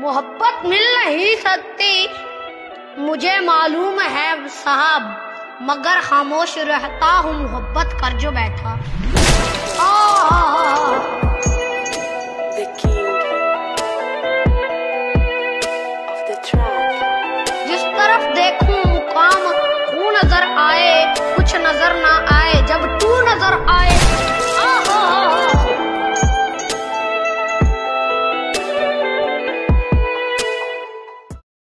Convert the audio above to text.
मोहब्बत मिल नहीं सकती। मुझे मालूम है साहब, मगर खामोश रहता हूँ, मोहब्बत कर जो बैठा।